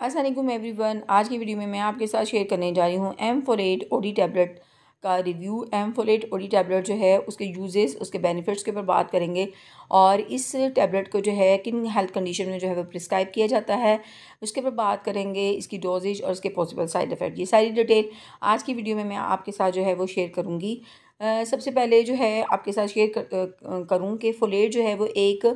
Aslam every one आज की video में मैं आपके साथ शेयर करने जा रही हूँ एम फोलेट ओडी टैबलेट का review M folate OD tablet जो है, उसके यूजेस उसके बेनिफिट्स के ऊपर बात करेंगे और इस टैबलेट को जो है, किन हेल्थ कंडीशन में जो है, वो प्रिस्क्राइब किया जाता है, उसके ऊपर बात करेंगे, इसकी डोजेज और उसके पॉसिबल साइड इफ़ेक्ट ये सारी डिटेल आज की वीडियो में मैं आपके साथ जो है, वो शेयर करूँगी। सबसे पहले जो है आपके साथ शेयर कर, कि फोलेट जो है वो एक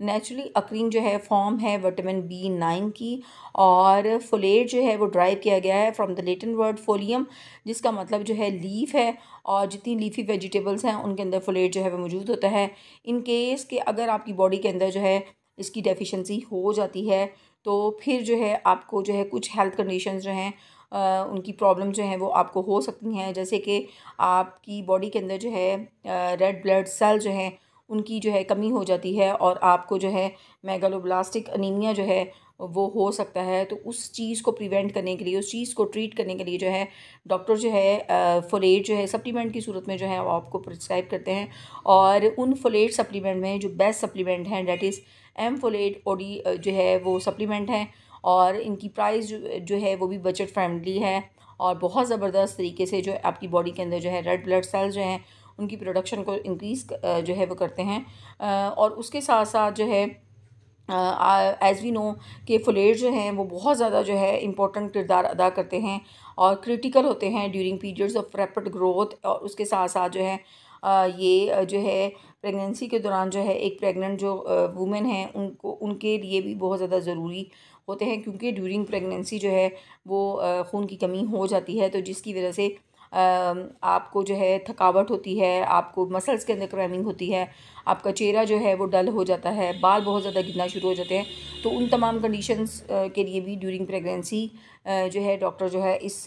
नेचुरली अक्रिंग जो है फॉर्म है विटामिन बी नाइन की और फोलेट जो है वो ड्राइव किया गया है from the Latin word folium जिसका मतलब जो है लीफ है और जितनी लीफी वेजिटेबल्स हैं उनके अंदर फोलेट जो है वो मौजूद होता है। इन केस के अगर आपकी बॉडी के अंदर जो है इसकी डेफिशेंसी हो जाती है तो फिर जो है आपको जो है कुछ हेल्थ कंडीशंस जो हैं उनकी प्रॉब्लम जो हैं वो आपको हो सकती हैं। जैसे कि आपकी बॉडी के अंदर जो है रेड ब्लड सेल जो हैं, उनकी जो है कमी हो जाती है और आपको जो है मेगालोब्लास्टिक अनीमिया जो है, वो हो सकता है। तो उस चीज़ को प्रिवेंट करने के लिए, उस चीज़ को ट्रीट करने के लिए जो है डॉक्टर जो है फोलेट जो है सप्लीमेंट की सूरत में जो है वो आपको प्रिस्क्राइब करते हैं। और उन फोलेट सप्लीमेंट में जो बेस्ट सप्लीमेंट हैं that is M folate OD जो है वो सप्लीमेंट हैं। और इनकी प्राइस जो है वो भी बजट फ्रेंडली है और बहुत ज़बरदस्त तरीके से जो आपकी बॉडी के अंदर जो है रेड ब्लड सेल्स जो हैं, उनकी प्रोडक्शन को इंक्रीज़ जो है वो करते हैं। और उसके साथ साथ जो है एज़ वी नो कि फुलेट जो हैं वो बहुत ज़्यादा जो है इम्पोर्टेंट किरदार अदा करते हैं और क्रिटिकल होते हैं during periods of rapid growth और उसके साथ साथ जो है ये जो है प्रेगनेंसी के दौरान जो है, एक प्रेग्नेंट जो वुमेन हैं, उनको, उनके लिए भी बहुत ज़्यादा ज़रूरी होते हैं क्योंकि ड्यूरिंग प्रेगनेंसी जो है, वो खून की कमी हो जाती है तो जिसकी वजह से आपको जो है थकावट होती है, आपको मसल्स के अंदर क्रैमिंग होती है, आपका चेहरा जो है वो डल हो जाता है, बाल बहुत ज़्यादा गिरना शुरू हो जाते हैं। तो उन तमाम कंडीशंस के लिए भी ड्यूरिंग प्रेगनेंसी जो है डॉक्टर जो है इस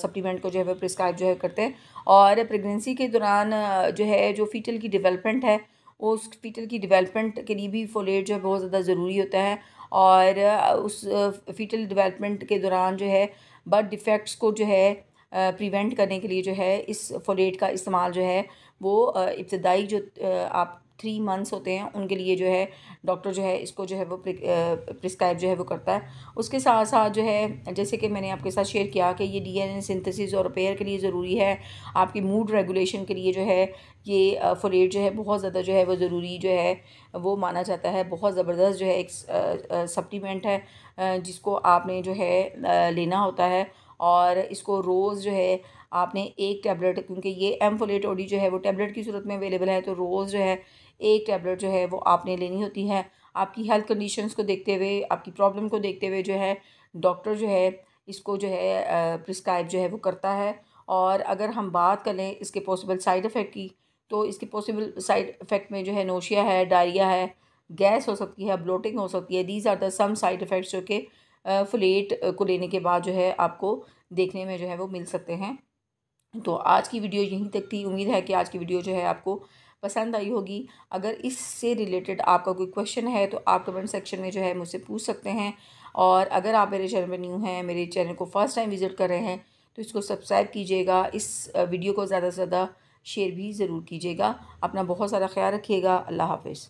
सप्लीमेंट को जो है वो प्रिस्क्राइब जो है करते हैं। और प्रेगनेंसी के दौरान जो है जो फीटल की डिवेलपमेंट है, उस फीटल की डिवेलपमेंट के लिए भी फोलेट जो है बहुत ज़्यादा ज़रूरी होता है। और उस फीटल डिवेलपमेंट के दौरान जो है बर्थ डिफेक्ट्स को जो है प्रिवेंट करने के लिए जो है इस फोलेट का इस्तेमाल जो है वो इब्तदाई जो आप थ्री मंथ्स होते हैं उनके लिए जो है डॉक्टर जो है इसको जो है वो प्रिस्क्राइब जो है वो करता है उसके साथ साथ जो है जैसे कि मैंने आपके साथ शेयर किया कि ये डीएनए सिंथेसिस और रिपेयर के लिए ज़रूरी है आपकी मूड रेगुलेशन के लिए जो है ये फोलेट जो है बहुत ज़्यादा जो है वो ज़रूरी जो है वो माना जाता है बहुत ज़बरदस्त जो है एक सप्लीमेंट है जिसको आपने जो है लेना होता है और इसको रोज़ जो है आपने एक टैबलेट, क्योंकि ये एम्फोलेट ओडी जो है वो टैबलेट की सूरत में अवेलेबल है तो रोज़ जो है एक टैबलेट जो है वो आपने लेनी होती है। आपकी हेल्थ कंडीशंस को देखते हुए, आपकी प्रॉब्लम को देखते हुए जो है डॉक्टर जो है इसको जो है प्रिस्क्राइब जो है वो करता है। और अगर हम बात करें इसके पॉसिबल साइड इफ़ेक्ट की तो इसके पॉसिबल साइड इफ़ेक्ट में जो है नोशिया है डायरिया है, गैस हो सकती है ब्लोटिंग हो सकती है these are the some side effects जो कि फ्लेट को लेने के बाद जो है आपको देखने में जो है वो मिल सकते हैं। तो आज की वीडियो यहीं तक थी। उम्मीद है कि आज की वीडियो जो है आपको पसंद आई होगी। अगर इससे रिलेटेड आपका कोई क्वेश्चन है तो आप कमेंट सेक्शन में जो है मुझसे पूछ सकते हैं। और अगर आप मेरे चैनल पर न्यू हैं, मेरे चैनल को फ़र्स्ट टाइम विज़िट कर रहे हैं तो इसको सब्सक्राइब कीजिएगा। इस वीडियो को ज़्यादा से ज़्यादा शेयर भी ज़रूर कीजिएगा। अपना बहुत सारा ख्याल रखिएगा। अल्लाह हाफिज़।